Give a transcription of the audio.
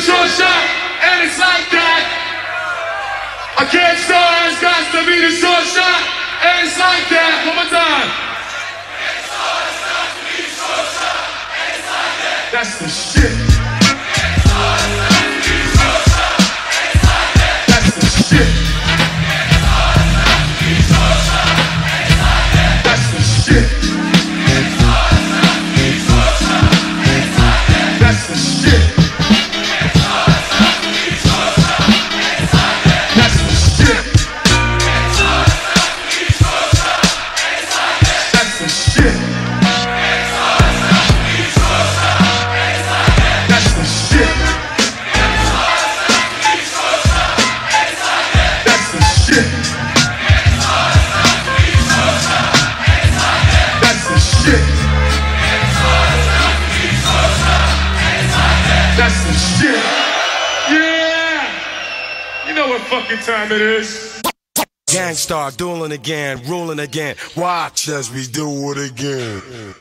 it's shot, and it's like that. I can't start, it's got to be the sure shot, and it's like that. One more time. That's the shit. That's the shit. Yeah. You know what fucking time it is. Gang Starr dueling again, ruling again. Watch as we do it again.